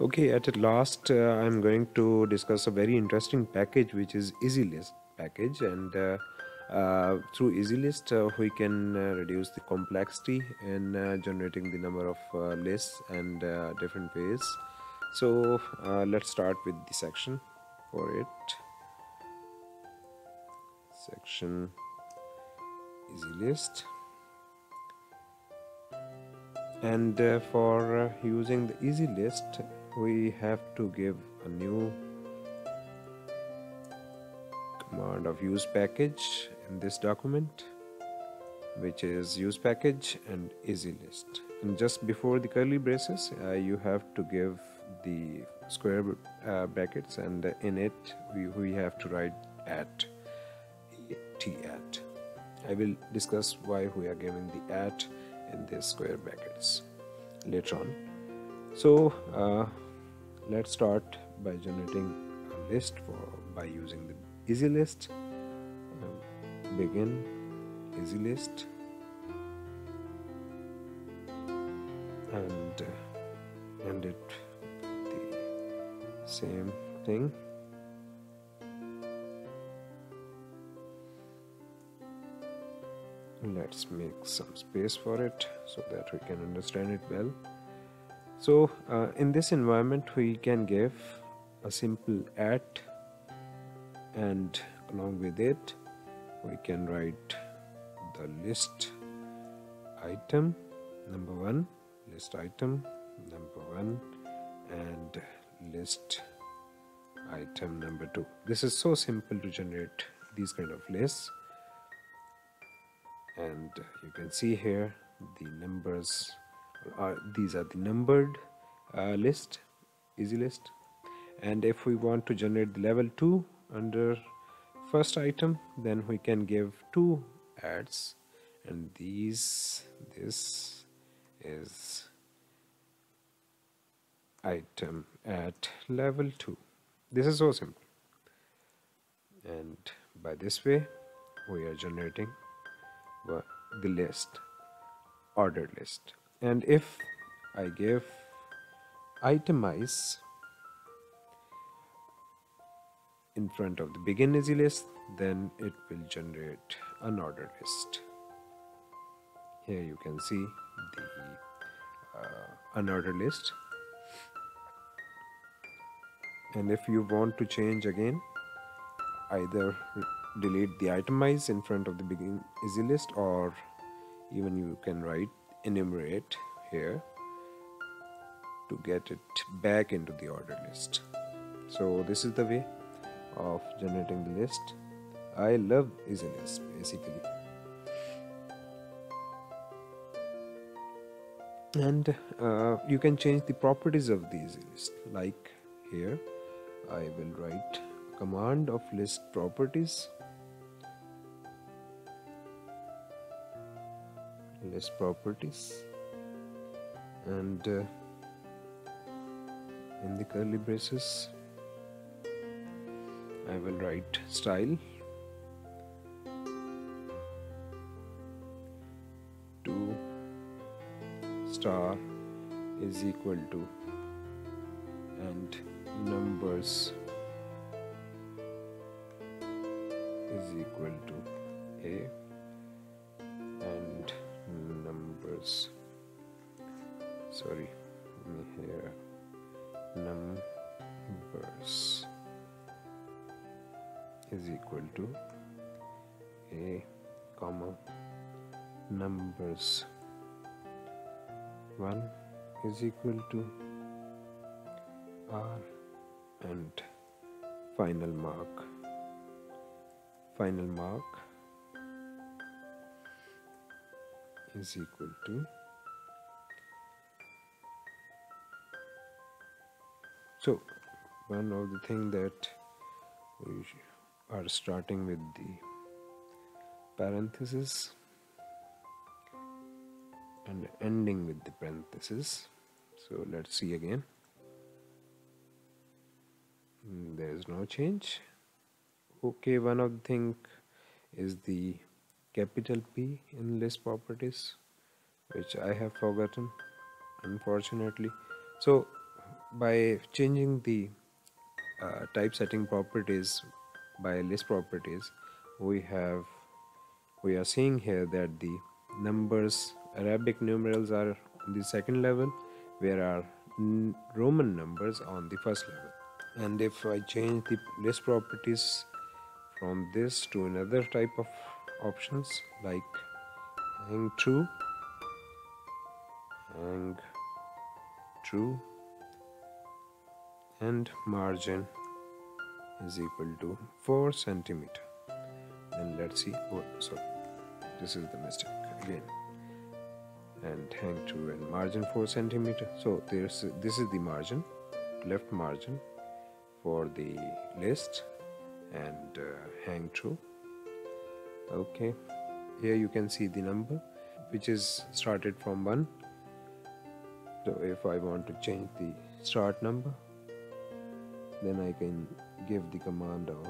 Okay, at last uh, I'm going to discuss a very interesting package which is EasyList package and uh, uh, through EasyList uh, we can uh, reduce the complexity in uh, generating the number of lists and different ways. So let's start with the section for it. Section EasyList and for using the EasyList we have to give a new command of use package in this document which is use package and easy list. And just before the curly braces uh, you have to give the square uh, brackets and in it we, we have to write at t at. I will discuss why we are giving the at in these square brackets later on. So uh, let's start by generating a list for by using the easy list. Uh, begin easy list. And uh, end it the same thing. Let's make some space for it so that we can understand it well so uh, in this environment we can give a simple at and along with it we can write the list item number one list item number one and list item number two. This is so simple to generate these kind of lists. And you can see here the numbers are these are the numbered uh, list easy list. And if we want to generate the level 2 under first item then we can give two ads. And these this is item at level 2 this is so simple. And by this way we are generating the list ordered list and if I give itemize in front of the begin easy list then it will generate an order list. Here you can see the uh, unordered list. And if you want to change again either delete the itemize in front of the begin easy list or even you can write enumerate here to get it back into the order list. So this is the way of generating the list. I love EasyList basically. And uh, you can change the properties of the EasyList like here I will write command of list properties list properties. And uh, in the curly braces I will write style. To star is equal to and numbers is equal to a numbers sorry here numbers. Is equal to a comma numbers. 1 is equal to r and final mark. Final mark is equal to so one of the thing that we are starting with the parenthesis and ending with the parenthesis. So let's see again. There is no change. Okay one of the thing is the capital P in list properties which I have forgotten unfortunately. So by changing the uh, typesetting properties by list properties we have we are seeing here that the numbers Arabic numerals are on the second level where are Roman numbers on the first level. And if I change the list properties from this to another type of options like hang true hang true and margin is equal to 4 centimeter. And let's see oh sorry this is the mistake again. And hang true and margin 4 centimeter. So there's this is the margin left margin for the list and uh, hang true. Okay. Here you can see the number which is started from 1 so if I want to change the start number then I can give the command of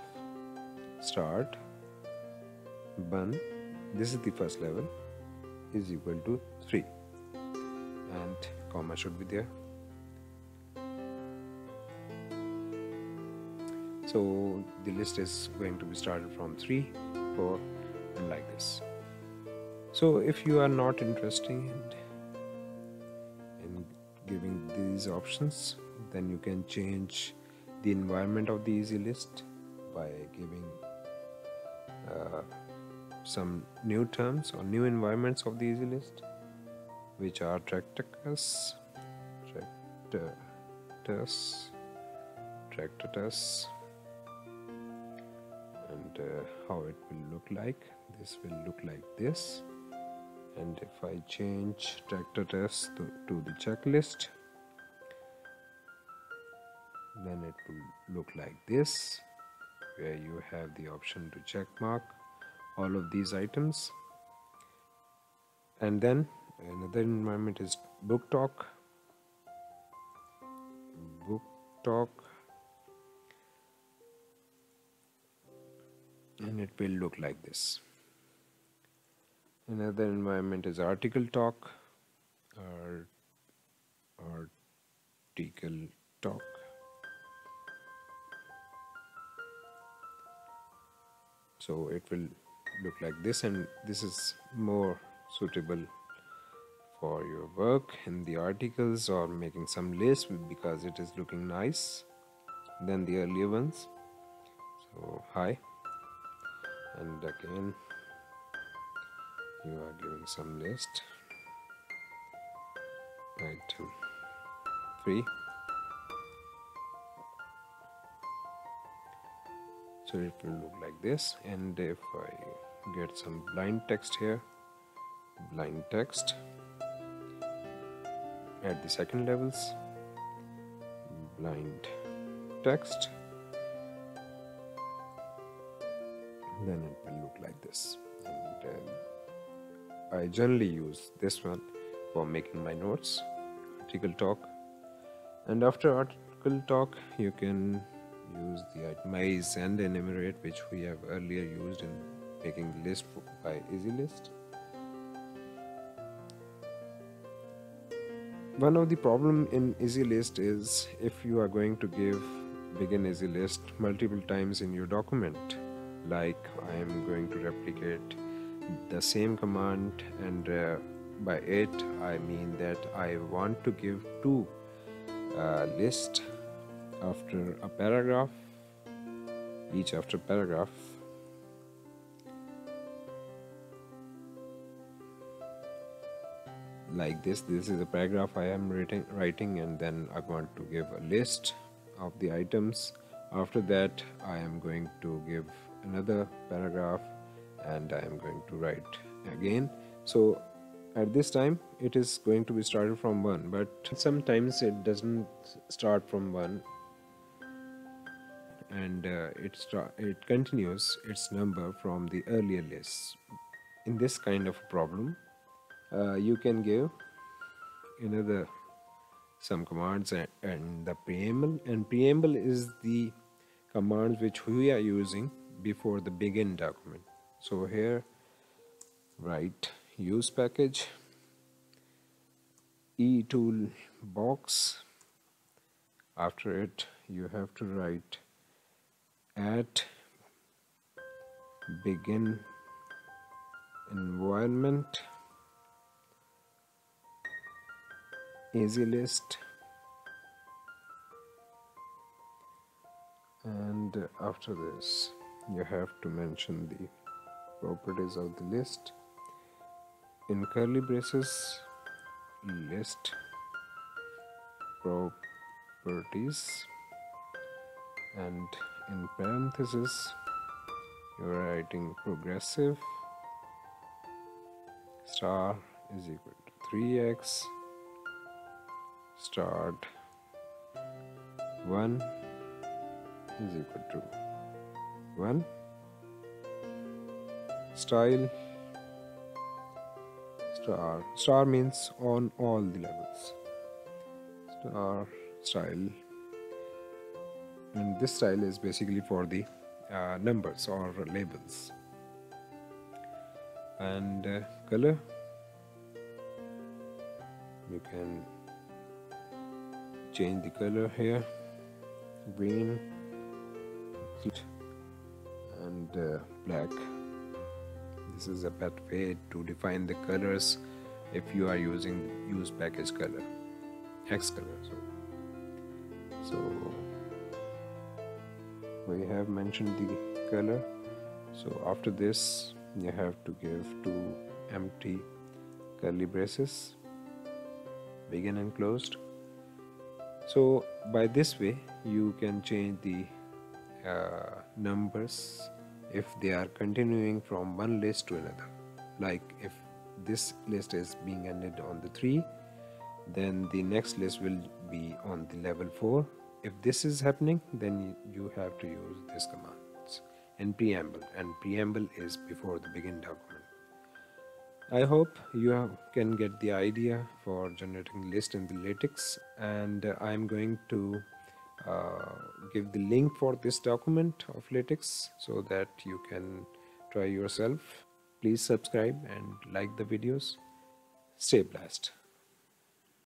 start 1 this is the first level is equal to 3 and comma should be there so the list is going to be started from 3 4 and like this. So if you are not interested in, in giving these options then you can change the environment of the easy list by giving uh, some new terms or new environments of the easy list which are tractatus tractatus tractatus uh, how it will look like. This will look like this. And if I change tractatus to, to the checklist then it will look like this where you have the option to check mark all of these items. And then another environment is booktoc. Book talk and it will look like this. Another environment is articletoc or article talk. So it will look like this and this is more suitable for your work in the articles or making some list because it is looking nice than the earlier ones. So hi and again you are giving some list. Item 3 so it will look like this. And if I get some blind text here blind text. At the second levels blind text then it will look like this. And uh, I generally use this one for making my notes articletoc. And after articletoc you can use the itemize and enumerate which we have earlier used in making list by easy list one of the problem in easy list is if you are going to give begin easy list multiple times in your document like I am going to replicate the same command and uh, by it I mean that I want to give two uh, list after a paragraph each after paragraph. Like this this is a paragraph I am writing writing and then I want to give a list of the items. After that I am going to give another paragraph and I am going to write again. So at this time it is going to be started from 1 but sometimes it doesn't start from 1 and uh, it it continues its number from the earlier list in this kind of problem uh, you can give another some commands and, and the preamble and preamble is the commands which we are using before the begin document. So here write use package e tool box after it you have to write at begin environment EasyList and after this you have to mention the properties of the list. In curly braces list properties. And in parentheses you're writing progressive. Star is equal to 3x start 1 is equal to 1 style. Star. Star means on all the levels. Star style. And this style is basically for the uh, numbers or labels. And uh, color? You can change the color here. Green and uh, black. This is a better way to define the colors if you are using use package color xcolor so. So we have mentioned the color. So after this you have to give two empty curly braces begin and closed. So by this way you can change the uh, numbers if they are continuing from one list to another. Like if this list is being ended on the 3 then the next list will be on the level 4 if this is happening then you have to use this command and preamble and preamble is before the begin document. I hope you can get the idea for generating list in the latex and I'm going to Uh, give the link for this document of latex so that you can try yourself. Please subscribe and like the videos. Stay blessed